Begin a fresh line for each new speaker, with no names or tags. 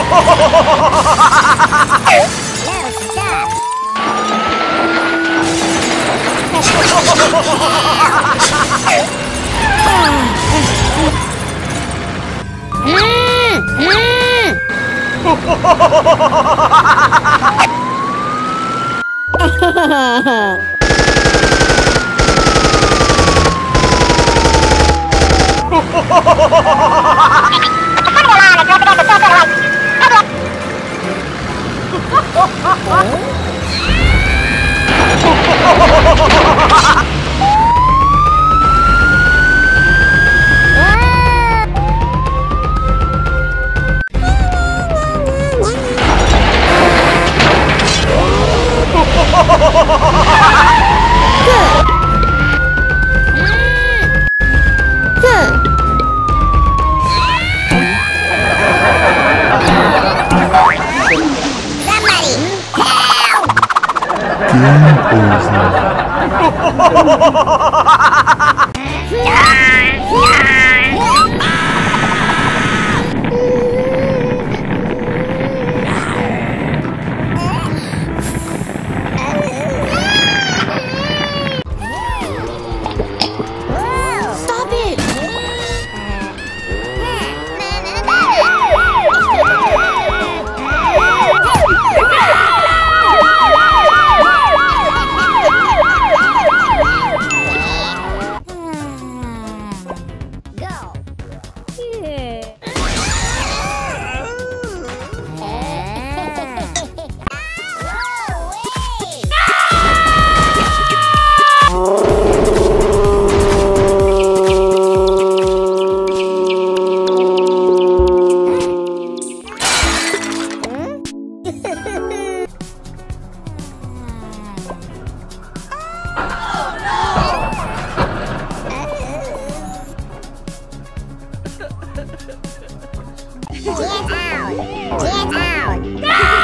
Ha ha ha ha! 哼！哼！哪里？天菩萨！Get out! Get out!